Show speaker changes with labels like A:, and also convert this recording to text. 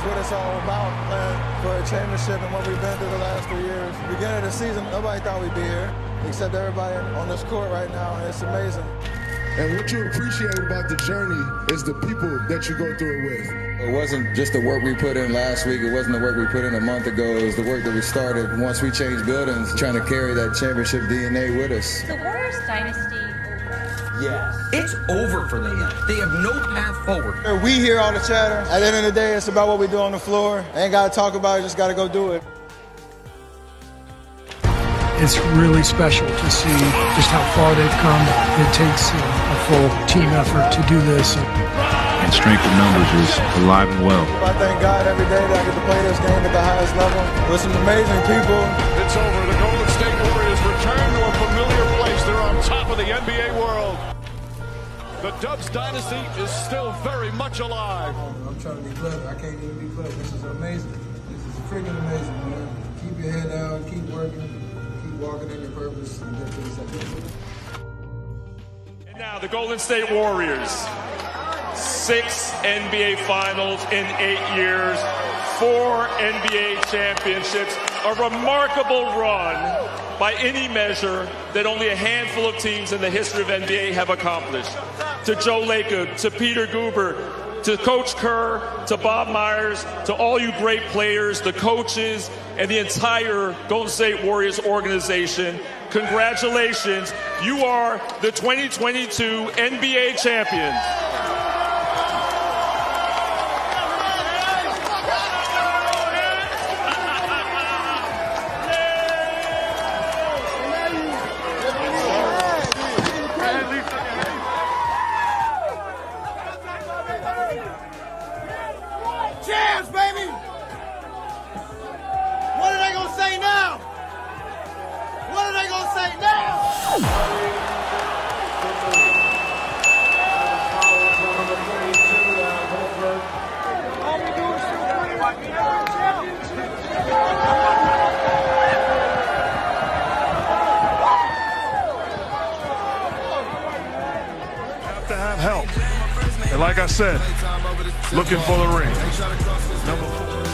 A: what it's all about, playing for a championship and what we've been through the last three years. Beginning of the season, nobody thought we'd be here, except everybody on this court right now, and it's amazing.
B: And what you appreciate about the journey is the people that you go through it with.
C: It wasn't just the work we put in last week. It wasn't the work we put in a month ago. It was the work that we started once we changed buildings, trying to carry that championship DNA with us.
D: The Warriors dynasty
E: Yes. It's over for them. They have no path forward.
A: We hear all the chatter. At the end of the day, it's about what we do on the floor. Ain't got to talk about it, just got to go do it.
F: It's really special to see just how far they've come. It takes a, a full team effort to do this.
G: And strength of numbers is alive and well.
A: I thank God every day that I get to play this game at the highest level with some amazing people.
H: It's over. Of the NBA world. The Dubs dynasty is still very much alive.
A: I'm trying to be clever. I can't even be clever. This is amazing. This is freaking amazing, man. Keep your head down, keep working, keep walking in your purpose, and get the second.
I: And now the Golden State Warriors. Six NBA finals in eight years, four NBA championships, a remarkable run by any measure that only a handful of teams in the history of NBA have accomplished. To Joe Lacob, to Peter Guber, to Coach Kerr, to Bob Myers, to all you great players, the coaches, and the entire Golden State Warriors organization, congratulations. You are the 2022 NBA champions.
H: To have help. And like I said, looking for the ring. Number.